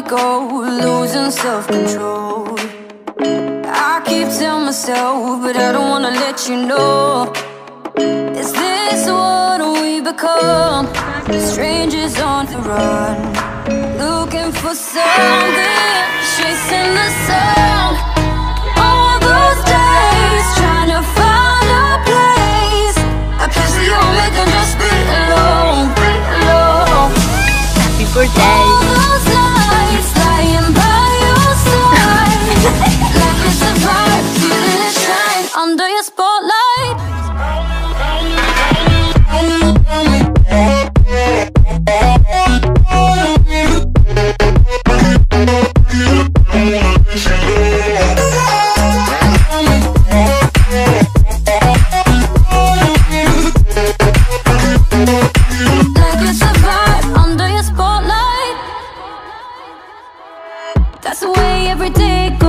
we go, losing self-control I keep telling myself, but I don't wanna let you know Is this what we become? Strangers on the run Looking for something, chasing the sun All those days, trying to find a place A place them just be alone, be alone Happy birthday! Your spotlight. That's the way every day